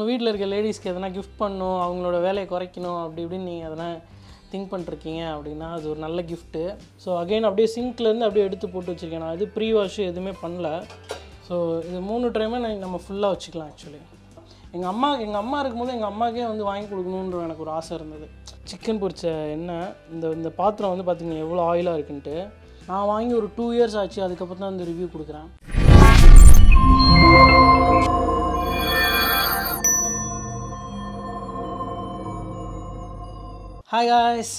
உங்கள் வீட்டில் இருக்க லேடிஸ்க்கு எதனா கிஃப்ட் பண்ணணும் அவங்களோட வேலையை குறைக்கணும் அப்படி இப்படின்னு நீங்கள் எதனா திங்க் பண்ணிருக்கீங்க அப்படின்னா அது ஒரு நல்ல கிஃப்ட்டு ஸோ அகைன் அப்படியே சிங்க்லேருந்து அப்படியே எடுத்து போட்டு வச்சுருக்கேன் நான். இது ப்ரீ வாஷ் எதுவுமே பண்ணல. ஸோ இது மூணு டைமே நான் நம்ம ஃபுல்லாக வச்சுக்கலாம் ஆக்சுவலி எங்கள் அம்மா எங்கள் அம்மா இருக்கும்போது எங்கள் அம்மாக்கே வந்து வாங்கி கொடுக்கணுன்ற எனக்கு ஒரு ஆசை இருந்தது. சிக்கன் பொரிச்ச எண்ணெய் இந்த இந்த பாத்திரம் வந்து பார்த்திங்கன்னா எவ்வளோ ஆயிலாக இருக்குன்ட்டு. நான் வாங்கி ஒரு டூ இயர்ஸ் ஆச்சு அதுக்கப்புறம் தான் இந்த ரிவ்யூ கொடுக்குறேன். Hi guys!